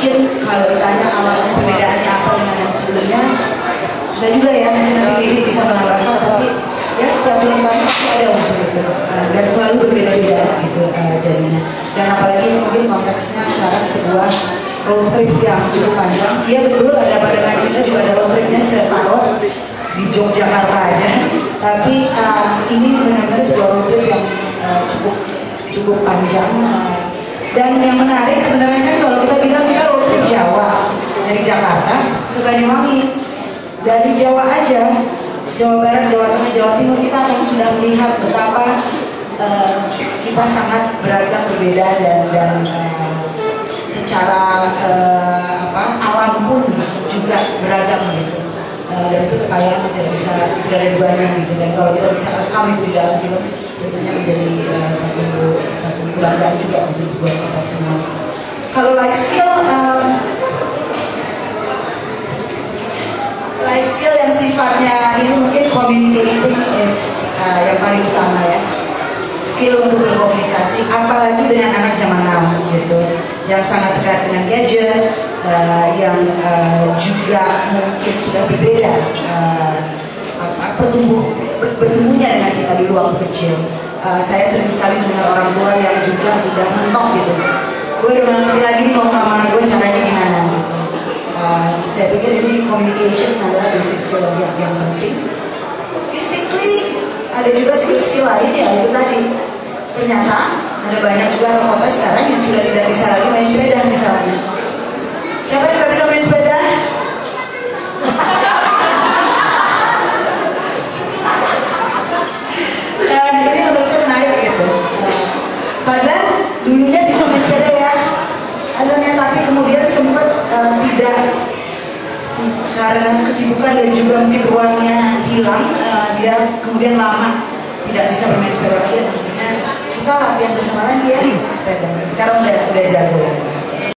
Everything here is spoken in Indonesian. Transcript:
mungkin kalau ditanya awalnya perbedaannya apa dengan yang sebelumnya susah juga ya nanti nanti Riri bisa menambahkan tapi ya setiap film kami pasti ada unsur itu uh, dan selalu berbeda-beda gitu uh, jadinya dan apalagi mungkin konteksnya sekarang sebuah road trip yang cukup panjang. Iya betul ada pada cinta juga ada road tripnya setahun di Yogyakarta aja. Tapi uh, ini benar-benar sebuah road trip yang uh, cukup cukup panjang uh, dan yang menarik sebenarnya kan kalau kita bilang kita road Jawa. Dari Jakarta ke Banyuwangi. Dari Jawa aja Jawa Barat, Jawa Tengah, Jawa Timur kita akan sudah melihat betapa uh, kita sangat beragam berbeda dan dan uh, secara uh, apa alam pun juga beragam gitu. Uh, dan itu kekayaan tidak bisa tidak ada duanya gitu. Dan kalau kita bisa rekam itu di dalam film tentunya menjadi uh, satu satu kebanggaan juga untuk buat kita semua. Kalau life skill um, life skill yang sifatnya ini mungkin communicating is uh, yang paling utama ya. Skill untuk berkomunikasi apalagi dengan anak zaman now gitu. Yang sangat dekat dengan gadget uh, yang uh, juga mungkin sudah berbeda uh, pertumbuh bertumbuhnya dengan kita di ruang kecil uh, saya sering sekali mendengar orang tua yang juga udah mentok gitu. Gue udah ngerti lagi mau sama anak gue caranya gimana gitu. Uh, saya pikir ini communication adalah basic skill yang, yang penting. Physically ada juga skill-skill lain ya itu tadi. Ternyata ada banyak juga anak kota sekarang yang sudah tidak bisa lagi main sepeda misalnya siapa yang tidak bisa main sepeda? dan ini menurut saya menarik gitu padahal dulunya bisa sepeda ya. Adanya tapi kemudian sempat uh, tidak. Karena kesibukan dan juga mungkin ruangnya hilang uh, dia kemudian lama tidak bisa bermain sepeda lagi. Kita latihan bersama lagi ya sepeda. Sekarang udah udah jago